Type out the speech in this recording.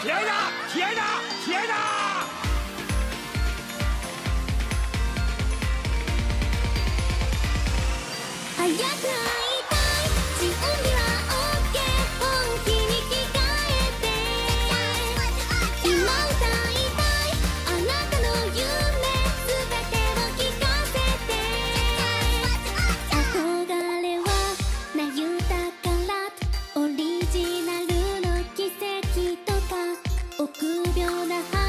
天哪！天哪！天哪！早くような